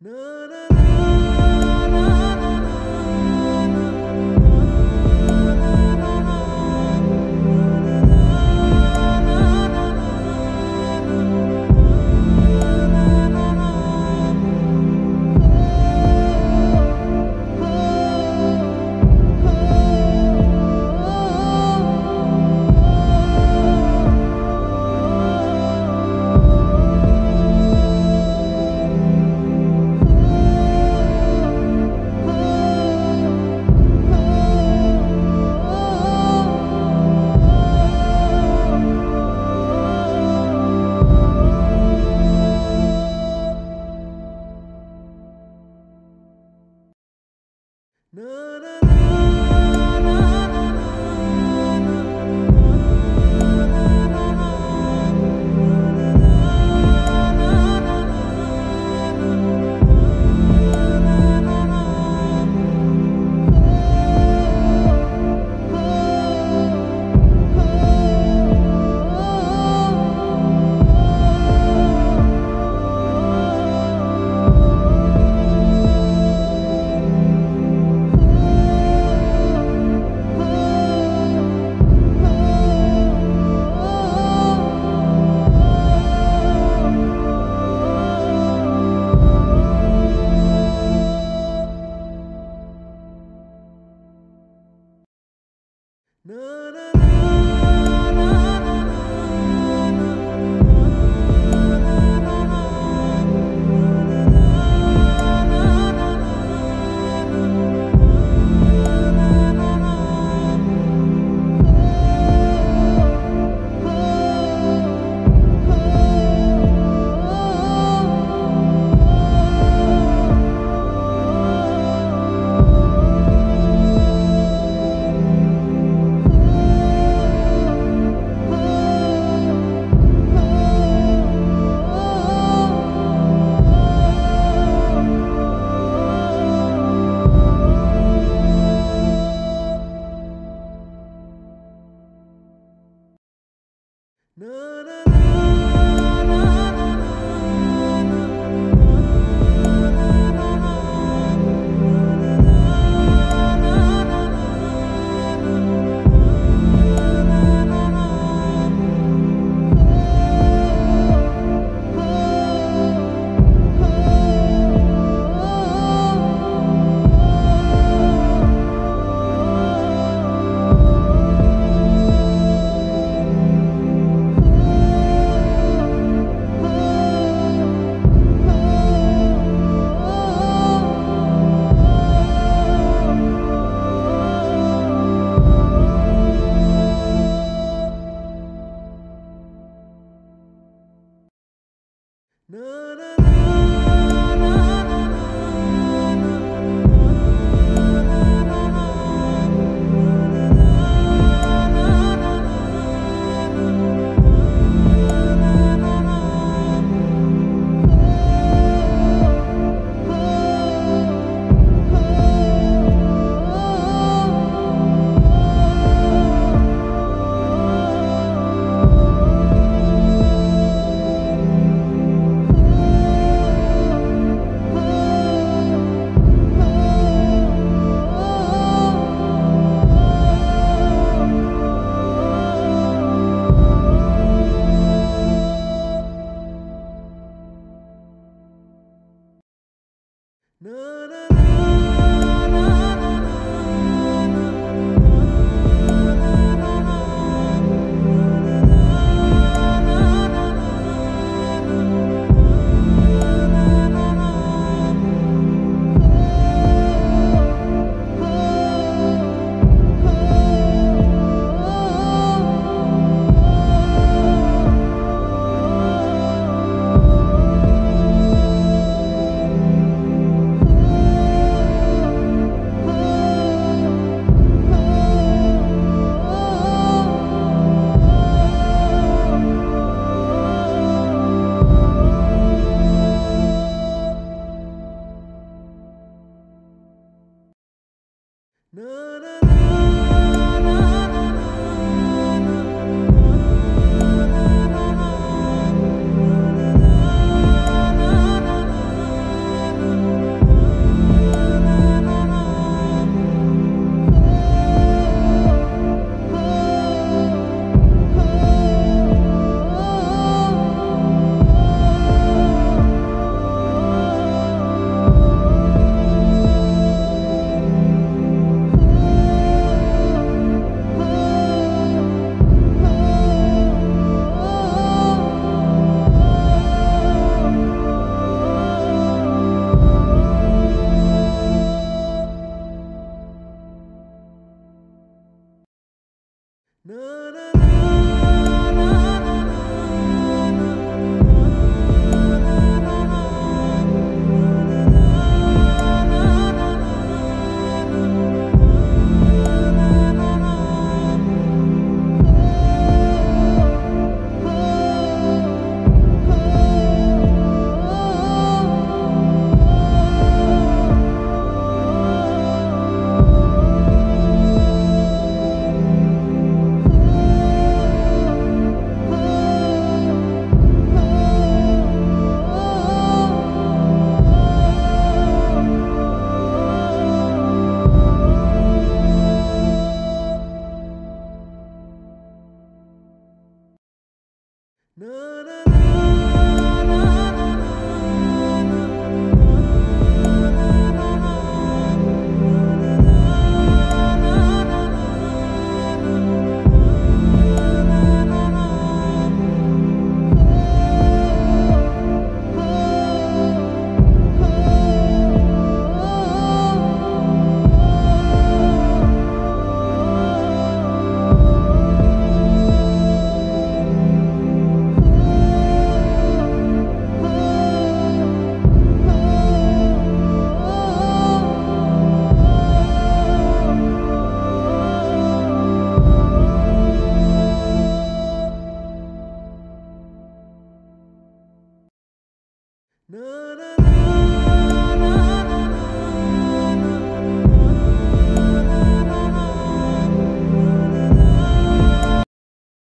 Na na, na, na. love. Na, na,